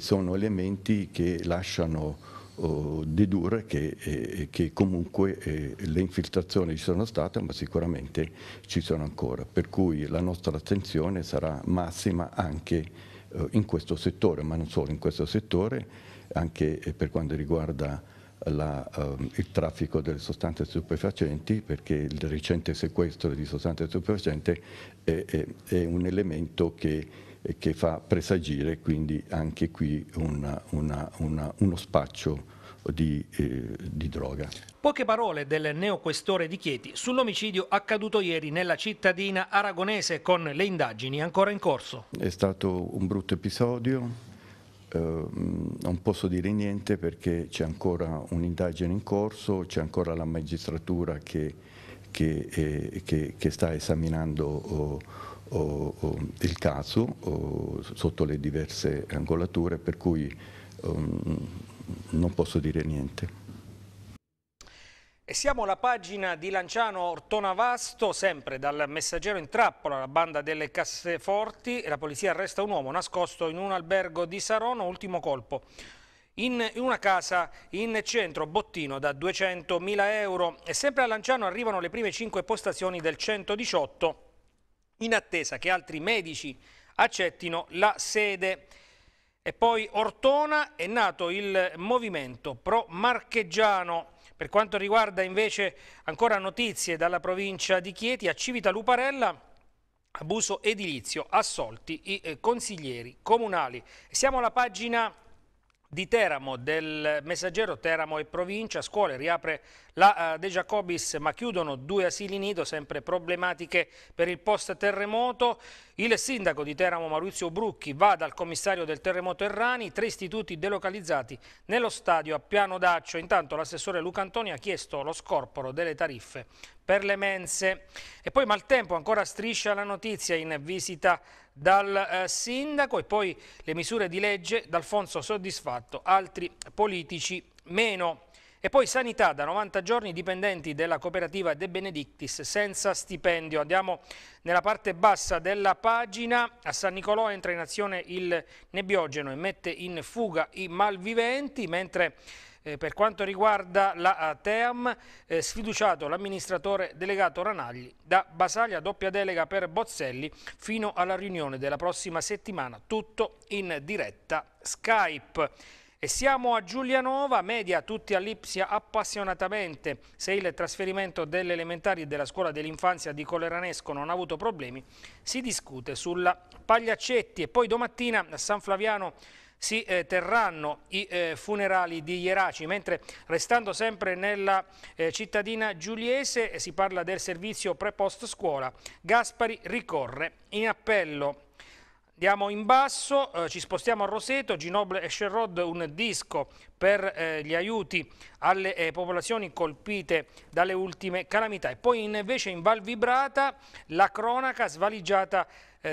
sono elementi che lasciano oh, dedurre che, che comunque le infiltrazioni ci sono state ma sicuramente ci sono ancora, per cui la nostra attenzione sarà massima anche eh, in questo settore, ma non solo in questo settore, anche eh, per quanto riguarda la, uh, il traffico delle sostanze stupefacenti, perché il recente sequestro di sostanze stupefacenti è, è, è un elemento che, che, fa presagire quindi anche qui una, una, una, uno spaccio di, eh, di droga. Poche parole del neoquestore di Chieti sull'omicidio accaduto ieri nella cittadina aragonese con le indagini ancora in corso. È stato un brutto episodio, eh, non posso dire niente perché c'è ancora un'indagine in corso, c'è ancora la magistratura che, che, eh, che, che sta esaminando oh, oh, oh, il caso oh, sotto le diverse angolature, per cui um, non posso dire niente. E siamo alla pagina di Lanciano Ortona Vasto, sempre dal messaggero in trappola, la banda delle casseforti, la polizia arresta un uomo nascosto in un albergo di Sarono, ultimo colpo. In, una casa in centro, bottino da 200.000 euro e sempre a Lanciano arrivano le prime cinque postazioni del 118 in attesa che altri medici accettino la sede. E poi Ortona è nato il movimento pro marcheggiano per quanto riguarda invece ancora notizie dalla provincia di Chieti, a Civita Luparella abuso edilizio, assolti i eh, consiglieri comunali. Siamo alla pagina di Teramo, del messaggero Teramo e provincia, scuole, riapre la uh, De Giacobis ma chiudono due asili nido, sempre problematiche per il post terremoto. Il sindaco di Teramo Maurizio Brucchi va dal commissario del terremoto Errani, tre istituti delocalizzati nello stadio a Piano Daccio. Intanto l'assessore Luca Antoni ha chiesto lo scorporo delle tariffe per le mense. E poi Maltempo ancora striscia la notizia in visita dal eh, sindaco e poi le misure di legge, D'Alfonso soddisfatto, altri politici meno. E poi sanità, da 90 giorni dipendenti della cooperativa De Benedictis senza stipendio. Andiamo nella parte bassa della pagina. A San Nicolò entra in azione il nebbiogeno e mette in fuga i malviventi, mentre eh, per quanto riguarda la uh, TEAM, eh, sfiduciato l'amministratore delegato Ranagli da Basaglia, doppia delega per Bozzelli fino alla riunione della prossima settimana, tutto in diretta Skype. E siamo a Giulianova, media tutti all'Ipsia appassionatamente. Se il trasferimento delle elementari e della scuola dell'infanzia di Coleranesco non ha avuto problemi, si discute sulla Pagliaccetti e poi domattina a San Flaviano si eh, terranno i eh, funerali di Ieraci, mentre restando sempre nella eh, cittadina giuliese eh, si parla del servizio pre-post scuola. Gaspari ricorre in appello Andiamo in basso, eh, ci spostiamo a Roseto, Ginoble e Sherrod, un disco per eh, gli aiuti alle popolazioni colpite dalle ultime calamità. E poi invece in Val Vibrata la cronaca svaligiata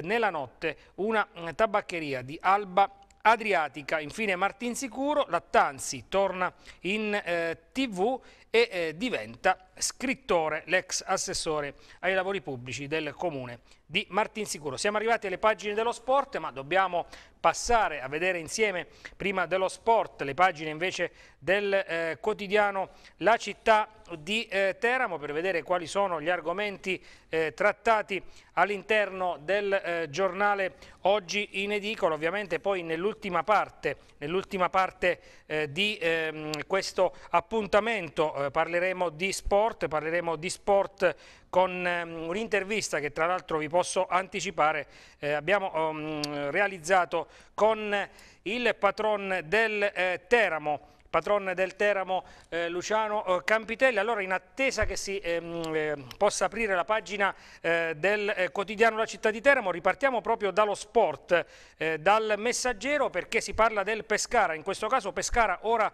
nella notte, una eh, tabaccheria di Alba Adriatica. Infine Martin Sicuro, Lattanzi torna in eh, tv e eh, diventa scrittore, l'ex assessore ai lavori pubblici del comune di Martinsicuro. Siamo arrivati alle pagine dello sport, ma dobbiamo passare a vedere insieme, prima dello sport, le pagine invece del eh, quotidiano La Città di eh, Teramo per vedere quali sono gli argomenti eh, trattati all'interno del eh, giornale oggi in edicola. Ovviamente poi nell'ultima parte, nell'ultima parte eh, di ehm, questo appuntamento eh, parleremo di sport, parleremo di sport con ehm, un'intervista che tra l'altro vi posso anticipare. Eh, abbiamo um, realizzato con il patron del eh, Teramo patron del Teramo eh, Luciano eh, Campitelli. Allora in attesa che si ehm, eh, possa aprire la pagina eh, del eh, quotidiano La Città di Teramo, ripartiamo proprio dallo sport, eh, dal messaggero perché si parla del Pescara. In questo caso Pescara ora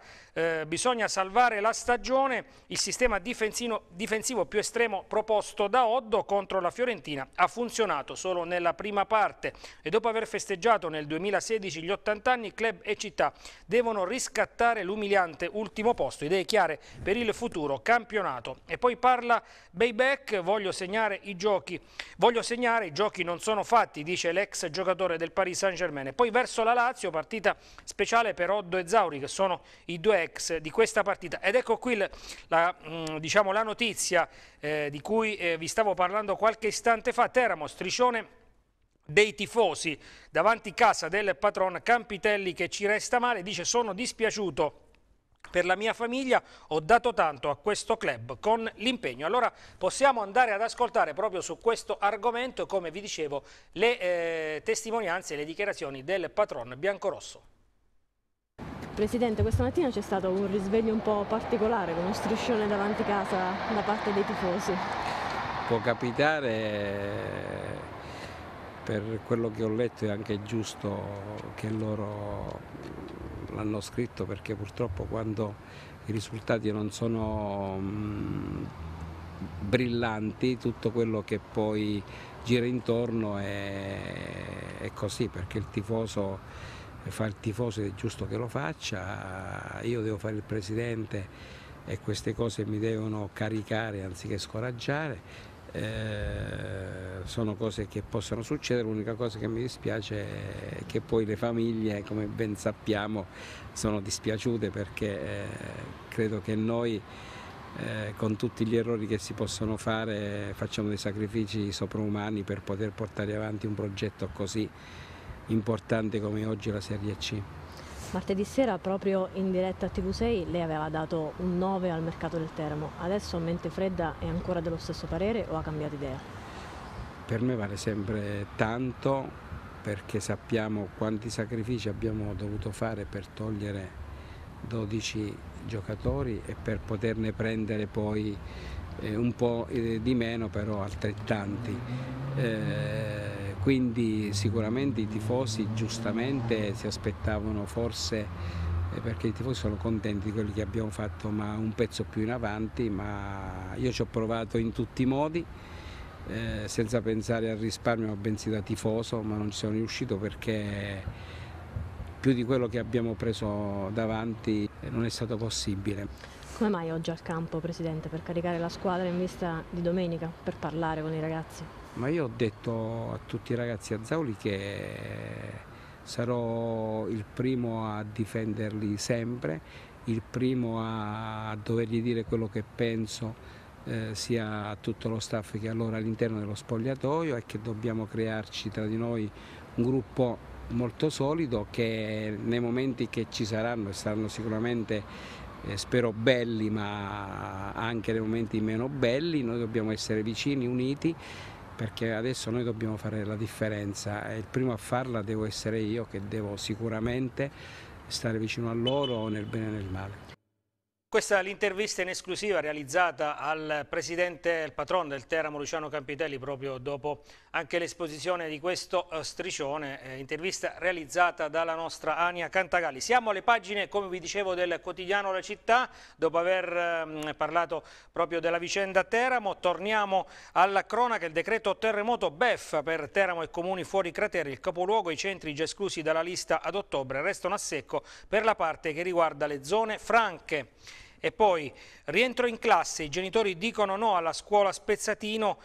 bisogna salvare la stagione, il sistema difensivo, più estremo proposto da Oddo contro la Fiorentina ha funzionato solo nella prima parte e dopo aver festeggiato nel 2016 gli 80 anni club e città devono riscattare l'umiltà umiliante ultimo posto, idee chiare per il futuro campionato. E poi parla Bayback, voglio segnare i giochi, voglio segnare, i giochi non sono fatti, dice l'ex giocatore del Paris Saint-Germain. Poi verso la Lazio, partita speciale per Oddo e Zauri, che sono i due ex di questa partita. Ed ecco qui la, mm, diciamo, la notizia eh, di cui eh, vi stavo parlando qualche istante fa, Teramo, striscione dei tifosi davanti casa del patron Campitelli che ci resta male, dice sono dispiaciuto per la mia famiglia ho dato tanto a questo club con l'impegno. Allora possiamo andare ad ascoltare proprio su questo argomento, come vi dicevo, le eh, testimonianze e le dichiarazioni del patron biancorosso. Presidente, questa mattina c'è stato un risveglio un po' particolare con uno striscione davanti casa da parte dei tifosi. Può capitare, per quello che ho letto è anche giusto che loro l'hanno scritto perché purtroppo quando i risultati non sono mm, brillanti tutto quello che poi gira intorno è, è così perché il tifoso fa il tifoso ed è giusto che lo faccia, io devo fare il presidente e queste cose mi devono caricare anziché scoraggiare. Eh, sono cose che possono succedere, l'unica cosa che mi dispiace è che poi le famiglie, come ben sappiamo, sono dispiaciute perché eh, credo che noi eh, con tutti gli errori che si possono fare facciamo dei sacrifici sopraumani per poter portare avanti un progetto così importante come oggi la Serie C. Martedì sera proprio in diretta a TV6 lei aveva dato un 9 al mercato del Teramo, adesso mente fredda è ancora dello stesso parere o ha cambiato idea? Per me vale sempre tanto perché sappiamo quanti sacrifici abbiamo dovuto fare per togliere 12 giocatori e per poterne prendere poi eh, un po' eh, di meno però altrettanti. Eh, quindi sicuramente i tifosi giustamente si aspettavano forse eh, perché i tifosi sono contenti di quelli che abbiamo fatto ma un pezzo più in avanti ma io ci ho provato in tutti i modi eh, senza pensare al risparmio bensì da tifoso ma non ci sono riuscito perché più di quello che abbiamo preso davanti non è stato possibile. Come mai oggi al campo, Presidente, per caricare la squadra in vista di domenica, per parlare con i ragazzi? Ma io ho detto a tutti i ragazzi a Zauli che sarò il primo a difenderli sempre, il primo a dovergli dire quello che penso eh, sia a tutto lo staff che allora all'interno dello spogliatoio e che dobbiamo crearci tra di noi un gruppo molto solido che nei momenti che ci saranno e saranno sicuramente eh, spero belli ma anche nei momenti meno belli, noi dobbiamo essere vicini, uniti perché adesso noi dobbiamo fare la differenza e il primo a farla devo essere io che devo sicuramente stare vicino a loro nel bene e nel male. Questa è l'intervista in esclusiva realizzata al presidente, il patron del Teramo Luciano Campitelli proprio dopo anche l'esposizione di questo eh, striscione, eh, intervista realizzata dalla nostra Ania Cantagalli. Siamo alle pagine, come vi dicevo, del quotidiano La Città, dopo aver eh, parlato proprio della vicenda Teramo, torniamo alla cronaca, il decreto terremoto BEF per Teramo e comuni fuori crateri, il capoluogo, i centri già esclusi dalla lista ad ottobre restano a secco per la parte che riguarda le zone franche. E poi rientro in classe, i genitori dicono no alla scuola Spezzatino,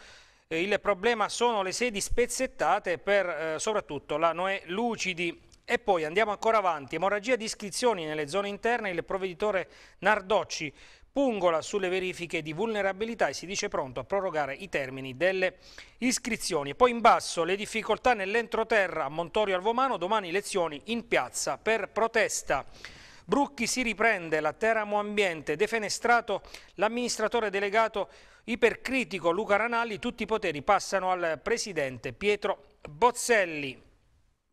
eh, il problema sono le sedi spezzettate per eh, soprattutto la Noè Lucidi. E poi andiamo ancora avanti, emorragia di iscrizioni nelle zone interne, il provveditore Nardocci pungola sulle verifiche di vulnerabilità e si dice pronto a prorogare i termini delle iscrizioni. E poi in basso le difficoltà nell'entroterra a Montorio Alvomano, domani lezioni in piazza per protesta. Brucchi si riprende, la Teramo Ambiente, defenestrato l'amministratore delegato ipercritico Luca Ranalli, tutti i poteri passano al presidente Pietro Bozzelli.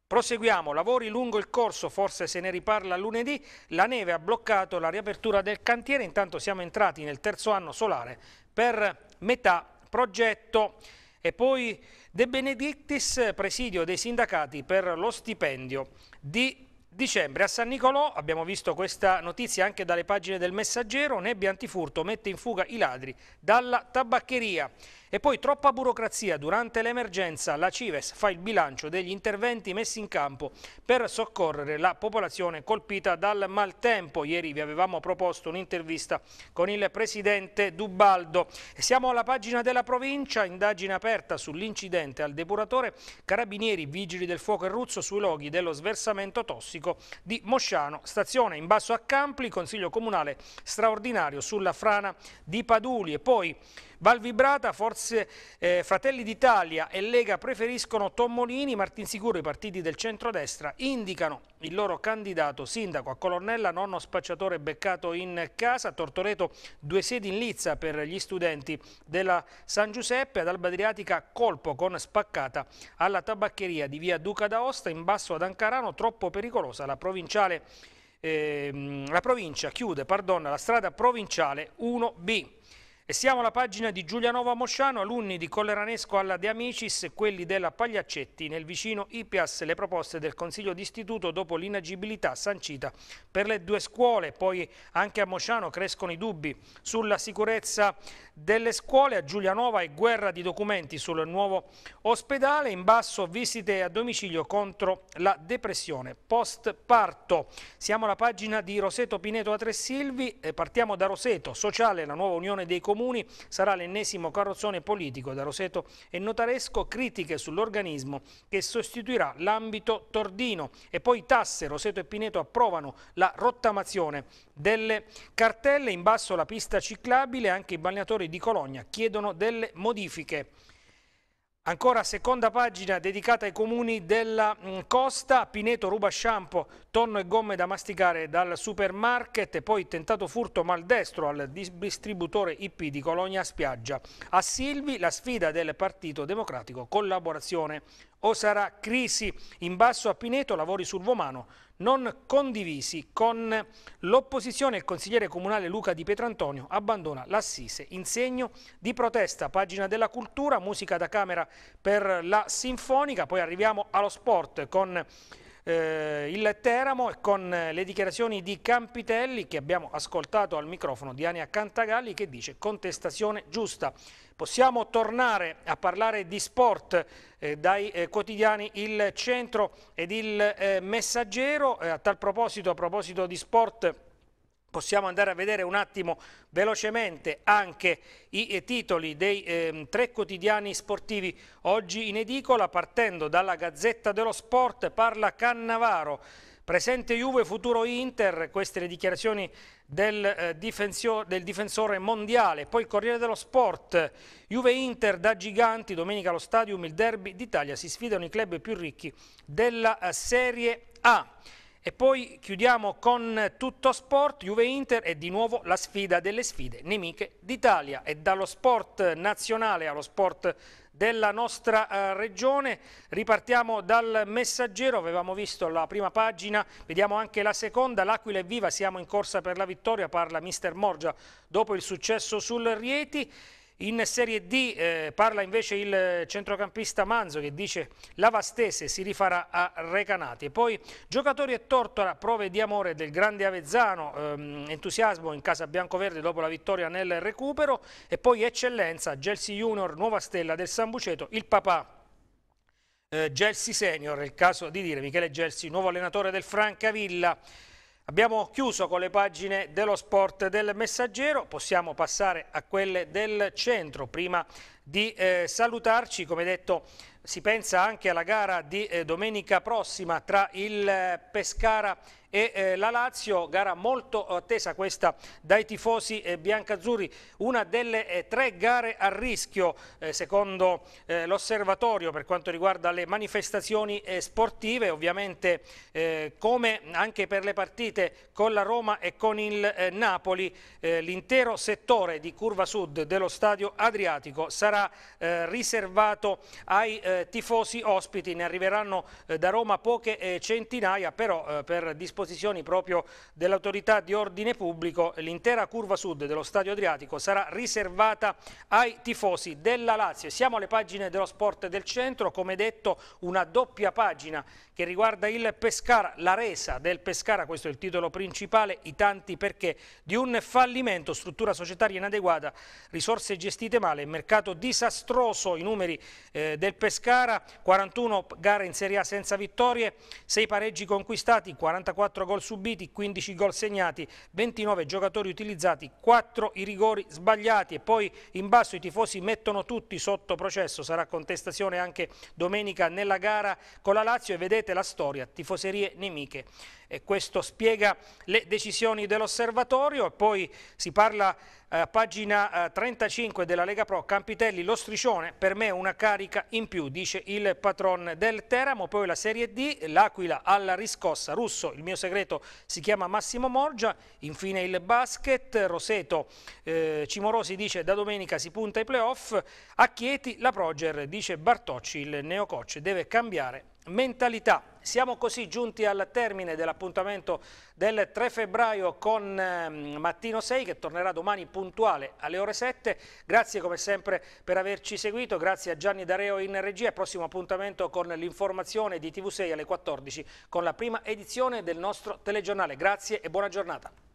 Proseguiamo, lavori lungo il corso, forse se ne riparla lunedì, la neve ha bloccato la riapertura del cantiere, intanto siamo entrati nel terzo anno solare per metà progetto. E poi De Benedictis, presidio dei sindacati per lo stipendio di Dicembre a San Nicolò, abbiamo visto questa notizia anche dalle pagine del Messaggero, Nebbia Antifurto mette in fuga i ladri dalla tabaccheria. E poi troppa burocrazia. Durante l'emergenza la Cives fa il bilancio degli interventi messi in campo per soccorrere la popolazione colpita dal maltempo. Ieri vi avevamo proposto un'intervista con il presidente Dubaldo. Siamo alla pagina della provincia, indagine aperta sull'incidente al depuratore, carabinieri, vigili del fuoco e Ruzzo sui loghi dello sversamento tossico di Mosciano, stazione in basso a Campli, consiglio comunale straordinario sulla frana di Paduli e poi Valvibrata, forse eh, Fratelli d'Italia e Lega preferiscono Tommolini, Martinsicuro, i partiti del centrodestra indicano il loro candidato sindaco a Colonnella, nonno spacciatore beccato in casa, a Tortoreto due sedi in Lizza per gli studenti della San Giuseppe, ad Alba Adriatica colpo con spaccata alla tabaccheria di via Duca d'Aosta, in basso ad Ancarano, troppo pericolosa la provinciale eh, la provincia chiude pardon, la strada provinciale 1B. E siamo alla pagina di Giulianova Mosciano, alunni di Colleranesco alla De Amicis quelli della Pagliaccetti nel vicino IPIAS, le proposte del Consiglio d'Istituto dopo l'inagibilità sancita per le due scuole, poi anche a Mosciano crescono i dubbi sulla sicurezza delle scuole, a Giulianova e guerra di documenti sul nuovo ospedale, in basso visite a domicilio contro la depressione. Post parto. Siamo alla pagina di Roseto Pineto a Tre Silvi, partiamo da Roseto, sociale, la nuova unione dei comuni sarà l'ennesimo carrozzone politico da Roseto e Notaresco, critiche sull'organismo che sostituirà l'ambito Tordino e poi tasse, Roseto e Pineto approvano la rottamazione delle cartelle, in basso la pista ciclabile, anche i balneatori di Cologna chiedono delle modifiche. Ancora seconda pagina dedicata ai comuni della mm, costa, Pineto ruba shampoo, tonno e gomme da masticare dal supermarket. E poi tentato furto maldestro al distributore IP di Cologna Spiaggia. A Silvi la sfida del Partito Democratico, collaborazione. O sarà crisi? In basso a Pineto, lavori sul Vomano, non condivisi con l'opposizione. Il consigliere comunale Luca Di Pietrantonio abbandona l'Assise in segno di protesta. Pagina della cultura, musica da camera per la Sinfonica, poi arriviamo allo sport con eh, il Teramo con le dichiarazioni di Campitelli che abbiamo ascoltato al microfono di Ania Cantagalli che dice contestazione giusta. Possiamo tornare a parlare di sport eh, dai eh, quotidiani Il Centro ed Il eh, Messaggero. Eh, a tal proposito, a proposito di sport, Possiamo andare a vedere un attimo velocemente anche i eh, titoli dei eh, tre quotidiani sportivi. Oggi in edicola, partendo dalla Gazzetta dello Sport, parla Cannavaro, presente Juve, futuro Inter, queste le dichiarazioni del, eh, difensore, del difensore mondiale, poi Corriere dello Sport, Juve-Inter da giganti, domenica allo Stadium il derby d'Italia, si sfidano i club più ricchi della eh, Serie A. E poi chiudiamo con tutto sport, Juve-Inter e di nuovo la sfida delle sfide, nemiche d'Italia. E dallo sport nazionale allo sport della nostra eh, regione. Ripartiamo dal messaggero, avevamo visto la prima pagina, vediamo anche la seconda, l'Aquila è viva, siamo in corsa per la vittoria, parla mister Morgia dopo il successo sul Rieti. In Serie D eh, parla invece il centrocampista Manzo che dice la Vastese si rifarà a Recanati. E poi giocatori e Tortora, prove di amore del grande Avezzano, ehm, entusiasmo in casa biancoverde dopo la vittoria nel recupero e poi eccellenza, Gelsi Junior, nuova stella del San Buceto, il papà eh, Gelsi Senior, è il caso di dire, Michele Gelsi, nuovo allenatore del Francavilla. Abbiamo chiuso con le pagine dello sport del messaggero, possiamo passare a quelle del centro. Prima di eh, salutarci, come detto si pensa anche alla gara di eh, domenica prossima tra il eh, Pescara e eh, la Lazio, gara molto attesa questa dai tifosi eh, biancazzurri, una delle eh, tre gare a rischio eh, secondo eh, l'osservatorio per quanto riguarda le manifestazioni eh, sportive, ovviamente come anche per le partite con la Roma e con il Napoli, l'intero settore di Curva Sud dello Stadio Adriatico sarà riservato ai tifosi ospiti, ne arriveranno da Roma poche centinaia, però per disposizione disposizioni proprio dell'autorità di ordine pubblico, l'intera curva sud dello Stadio Adriatico sarà riservata ai tifosi della Lazio. Siamo alle pagine dello sport del centro, come detto una doppia pagina che riguarda il Pescara, la resa del Pescara, questo è il titolo principale, i tanti perché di un fallimento, struttura societaria inadeguata, risorse gestite male, mercato disastroso, i numeri eh, del Pescara, 41 gare in Serie A senza vittorie, 6 pareggi conquistati, 44 4 gol subiti, 15 gol segnati, 29 giocatori utilizzati, 4 i rigori sbagliati. E poi in basso i tifosi mettono tutti sotto processo, sarà contestazione anche domenica nella gara con la Lazio. E vedete la storia, tifoserie nemiche e questo spiega le decisioni dell'osservatorio. E poi si parla eh, pagina 35 eh, della Lega Pro, Campitelli, lo striscione, per me una carica in più, dice il patron del Teramo, poi la Serie D, l'Aquila alla riscossa, Russo, il mio segreto si chiama Massimo Morgia, infine il basket, Roseto, eh, Cimorosi dice da domenica si punta ai playoff, a Chieti la Proger, dice Bartocci, il neocoach, deve cambiare mentalità. Siamo così giunti al termine dell'appuntamento del 3 febbraio con eh, Mattino 6 che tornerà domani puntuale alle ore 7. Grazie come sempre per averci seguito, grazie a Gianni Dareo in regia. Prossimo appuntamento con l'informazione di TV6 alle 14 con la prima edizione del nostro telegiornale. Grazie e buona giornata.